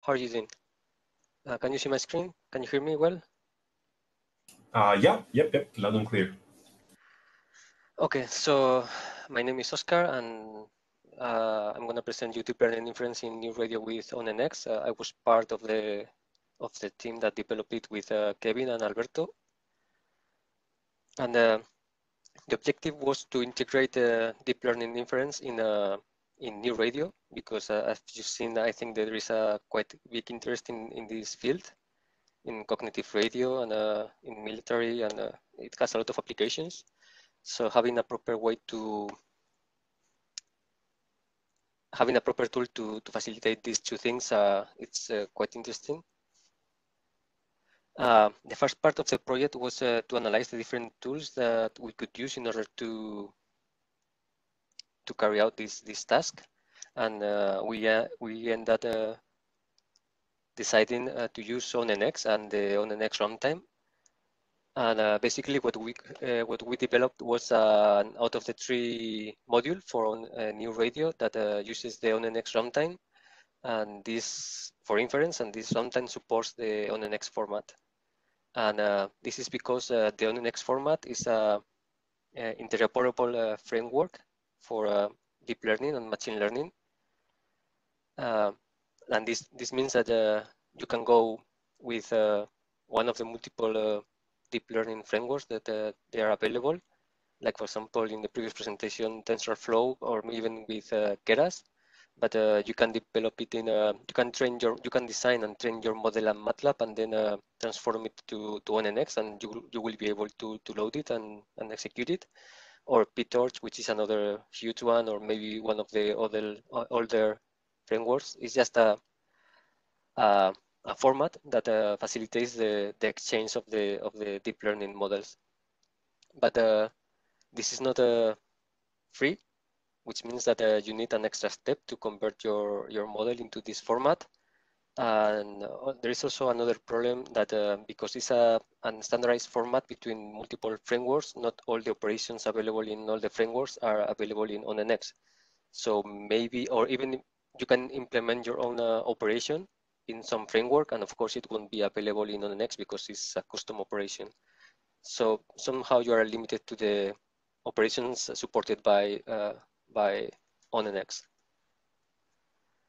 How are you doing? Uh, can you see my screen? Can you hear me well? Uh, yeah, yep, yep, loud and clear. Okay, so my name is Oscar, and uh, I'm going to present you deep learning inference in GNU Radio with ONNX. Uh, I was part of the of the team that developed it with uh, Kevin and Alberto. And uh, the objective was to integrate uh, deep learning inference in uh, in GNU Radio because, as you've seen, I think there is a quite big interest in in this field in cognitive radio and uh, in military, and uh, it has a lot of applications. So having a proper way to having a proper tool to, to facilitate these two things, uh, it's uh, quite interesting. Uh, the first part of the project was uh, to analyze the different tools that we could use in order to to carry out this this task, and uh, we uh, we ended up uh, deciding uh, to use ONNX and the ONNX runtime. And uh, basically what we uh, what we developed was an out of the tree module for a GNU Radio that uses the ONNX runtime. And this for inference, and this runtime supports the ONNX format. And this is because the ONNX format is a, a interoperable framework for deep learning and machine learning. Uh, and this this means that uh, you can go with uh, one of the multiple uh, deep learning frameworks that uh, they are available. Like for example, in the previous presentation, TensorFlow, or even with uh, Keras. But uh, you can develop it in a, you can train your, you can design and train your model in MATLAB and then transform it to, to ONNX and you, you will be able to, to load it and, and execute it or PyTorch, which is another huge one, or maybe one of the other older frameworks. It's just a, a, a format that uh, facilitates the, the exchange of the of the deep learning models. But uh, this is not uh, free, which means that uh, you need an extra step to convert your, your model into this format. And uh, there is also another problem that uh, because it's a an standardized format between multiple frameworks, not all the operations available in all the frameworks are available in ONNX. So maybe, or even you can implement your own uh, operation in some framework, and of course it won't be available in ONNX because it's a custom operation. So somehow you are limited to the operations supported by uh, by ONNX.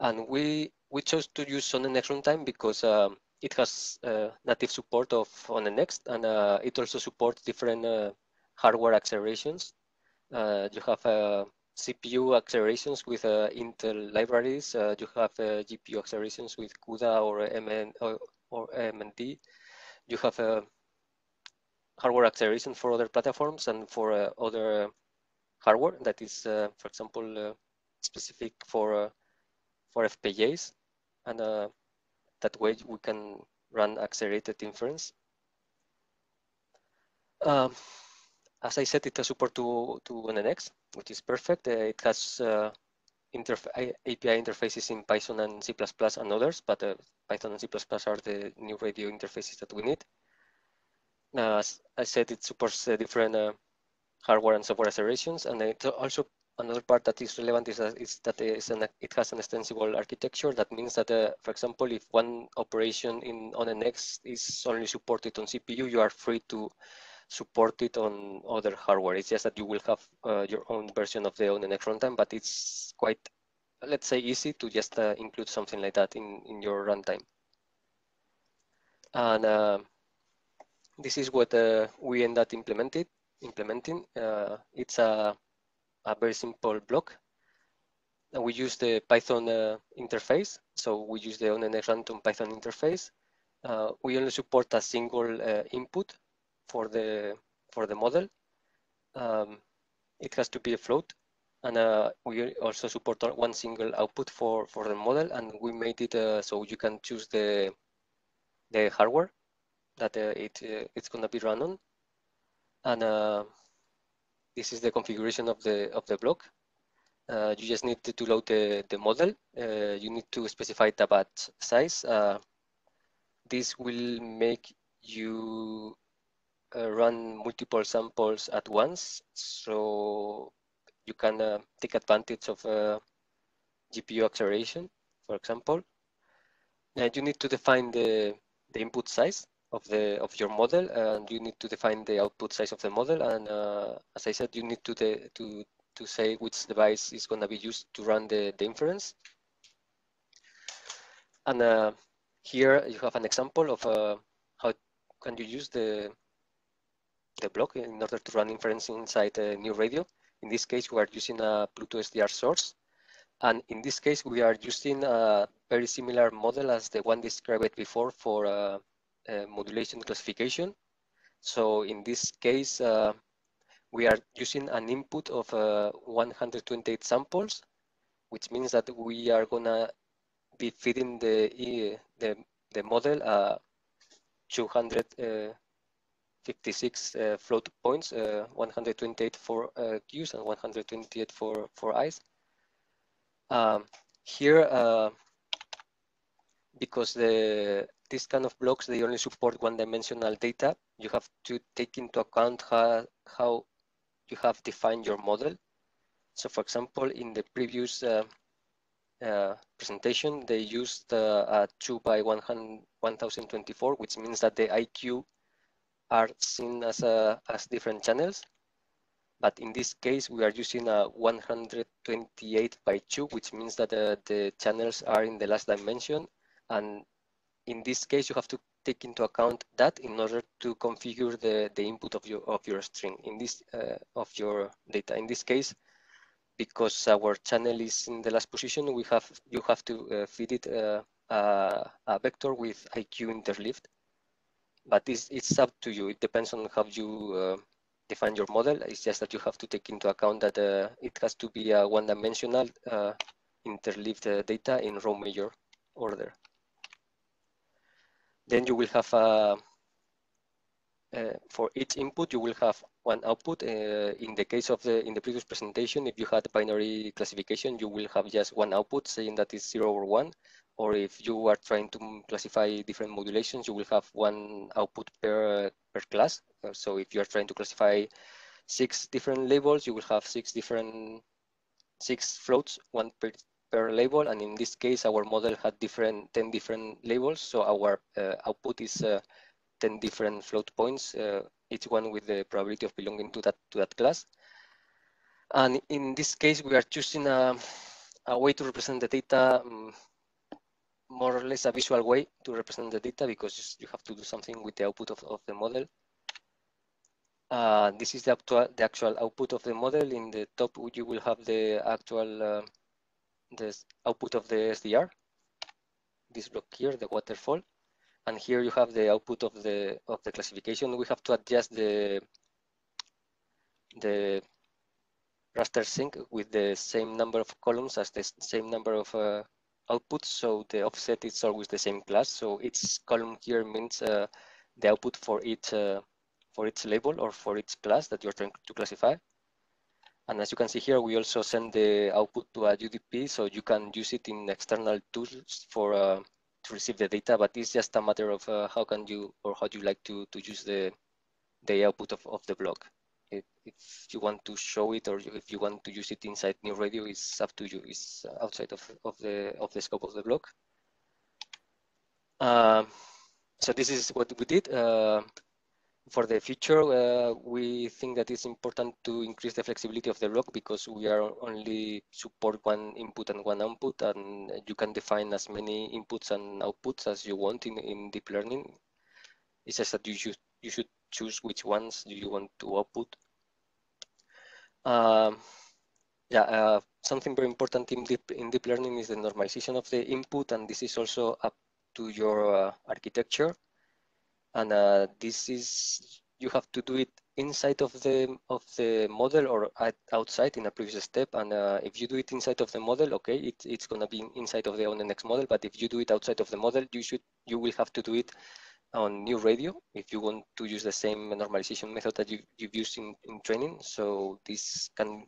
And we we chose to use ONNX runtime because um, it has uh, native support of ONNX, and uh, it also supports different uh, hardware accelerations. Uh, you have a CPU accelerations with uh, Intel libraries. Uh, you have uh, GPU accelerations with CUDA or MN or, or MNT. You have hardware acceleration for other platforms and for uh, other hardware that is, uh, for example, uh, specific for for FPGAs, and that way we can run accelerated inference. Um, as I said, it has support to, to ONNX, which is perfect. Uh, it has uh, interf API interfaces in Python and C++ and others, but uh, Python and C++ are the GNU Radio interfaces that we need. as I said, it supports different hardware and software accelerations, and it also another part that is relevant is that, is that an, it has an extensible architecture. That means that, uh, for example, if one operation in ONNX is only supported on CPU, you are free to support it on other hardware. It's just that you will have uh, your own version of the ONNX runtime, but it's quite, let's say, easy to just uh, include something like that in, in your runtime. And uh, this is what uh, we end up implemented, implementing. Uh, it's a, a very simple block. And we use the Python uh, interface. So we use the ONNX runtime Python interface. we only support a single input for the for the model. Um, it has to be a float, and uh, we also support one single output for for the model, and we made it uh, so you can choose the the hardware that uh, it uh, it's gonna be run on, and uh, this is the configuration of the of the block. Uh, you just need to, to load the, the model. you need to specify the batch size. this will make you uh, run multiple samples at once. So you can uh, take advantage of uh, GPU acceleration, for example. uh, you need to define the, the input size of the of your model and you need to define the output size of the model and uh, as I said you need to the, to to say which device is going to be used to run the, the inference and uh, here you have an example of uh, how can you use the the block in order to run inference inside a GNU Radio. In this case, we are using a Pluto SDR source. And in this case, we are using a very similar model as the one described before for uh, modulation classification. So in this case, uh, we are using an input of uh, 128 samples, which means that we are gonna be feeding the the, the model uh, 256 uh, float points, uh, 128 for uh, Qs and 128 for for Is. Um, here, uh, because the this kind of blocks they only support one-dimensional data, you have to take into account how how you have defined your model. So, for example, in the previous uh, uh, presentation, they used uh, a 2 by 100, 1024, which means that the IQ are seen as, a, as different channels. But in this case, we are using a 128 by 2, which means that uh, the channels are in the last dimension. And in this case, you have to take into account that in order to configure the, the input of your of your string in this uh, of your data. In this case, because our channel is in the last position, we have you have to uh, feed it uh, a, vector with IQ interleaved. But it's, it's up to you. It depends on how you uh, define your model. It's just that you have to take into account that uh, it has to be a one-dimensional uh, interleaved data in row major order. Then you will have a uh, for each input, you will have one output. Uh, in the case of the in the previous presentation, if you had binary classification, you will have just one output saying that it's zero or one. Or if you are trying to classify different modulations, you will have one output per per class. Uh, so if you are trying to classify six different labels, you will have six different six floats, one per per label. And in this case, our model had different 10 different labels. So our uh, output is uh, 10 different float points, uh, each one with the probability of belonging to that, to that class. And in this case, we are choosing a, a way to represent the data, um, more or less a visual way to represent the data because you have to do something with the output of, of the model. Uh, this is the actual, the actual output of the model. In the top, you will have the actual uh, the output of the SDR. This block here, the waterfall and here you have the output of the of the classification. We have to adjust the the raster sink with the same number of columns as the same number of uh, outputs. So the offset is always the same class. So each column here means uh, the output for each uh, for each label or for each class that you're trying to classify. And as you can see here, we also send the output to a UDP, so you can use it in external tools for uh, to receive the data, but it's just a matter of uh, how can you or how do you like to, to use the, the output of, of the block. If, if you want to show it or if you want to use it inside GNU Radio, it's up to you. It's outside of, of, the, of the scope of the block. Um, so this is what we did. Uh, for the future, uh, we think that it's important to increase the flexibility of the block because we are only support one input and one output, and you can define as many inputs and outputs as you want in, in deep learning. It's just that you should you should choose which ones do you want to output. Um, yeah, uh, something very important in deep in deep learning is the normalization of the input, and this is also up to your uh, architecture and uh, this is you have to do it inside of the of the model or outside in a previous step. And uh, if you do it inside of the model okay it, it's going to be inside of the ONNX model. But if you do it outside of the model you should you will have to do it on GNU Radio if you want to use the same normalization method that you, you've used in, in training. So this can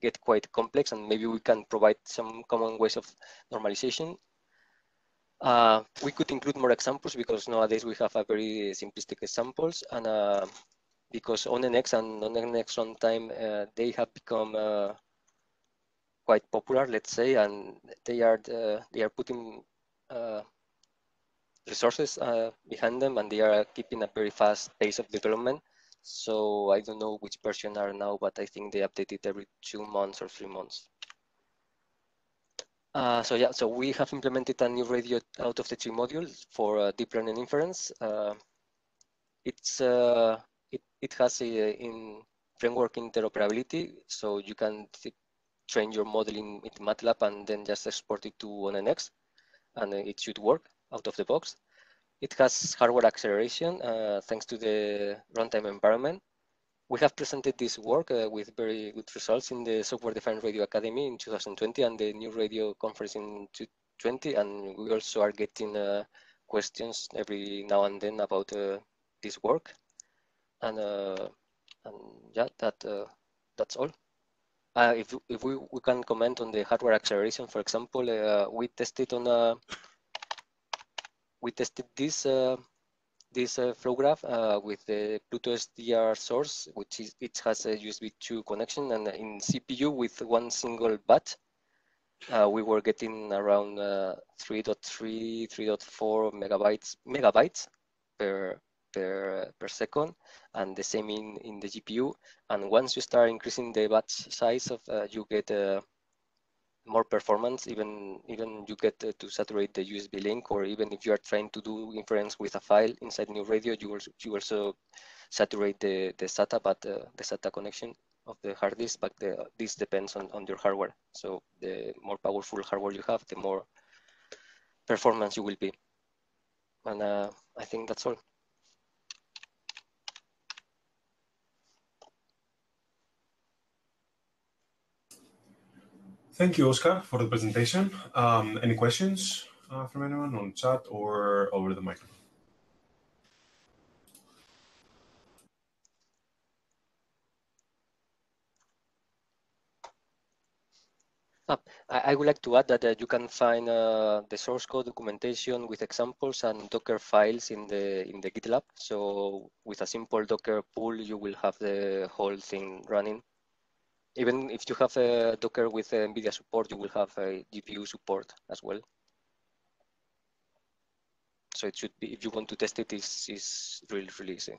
get quite complex and maybe we can provide some common ways of normalization uh, we could include more examples because nowadays we have a very simplistic examples and uh, because ONNX and ONNX runtime, uh, they have become uh, quite popular, let's say, and they are the, they are putting uh, resources uh, behind them, and they are keeping a very fast pace of development. So I don't know which version are now, but I think they update it every two months or three months. Uh, so yeah, so we have implemented a GNU Radio out of the tree module for uh, deep learning inference. Uh, it's uh, it it has a in framework interoperability, so you can train your model in, in MATLAB and then just export it to ONNX, and it should work out of the box. It has hardware acceleration uh, thanks to the runtime environment we have presented this work uh, with very good results in the Software Defined Radio Academy in 2020 and the GNU Radio Conference in 2020. And we also are getting uh, questions every now and then about uh, this work. And, uh, and yeah, that uh, that's all. Uh, if if we, we can comment on the hardware acceleration, for example, we tested on a we tested this this uh, flow graph uh, with the Pluto SDR source, which is it has a USB 2 connection, and in CPU with one single bat, uh, we were getting around 3.3, 3.4 megabytes megabytes per per per second, and the same in in the GPU. And once you start increasing the batch size of, uh, you get uh, more performance even even you get uh, to saturate the usb link or even if you are trying to do inference with a file inside GNU Radio you also you also saturate the the SATA but uh, the SATA connection of the hard disk but the, this depends on, on your hardware. So the more powerful hardware you have the more performance you will be. And uh, i think that's all Thank you, Oscar, for the presentation. Um, any questions uh, from anyone on chat or over the microphone? Uh, I, would like to add that uh, you can find uh, the source code documentation with examples and Docker files in the in the GitLab. So with a simple Docker pull, you will have the whole thing running even if you have a Docker with NVIDIA support, you will have a GPU support as well. So it should be, if you want to test it, is is really, really easy.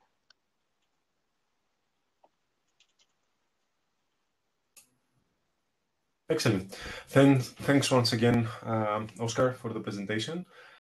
Excellent. Then, thanks once again, um, Oscar, for the presentation.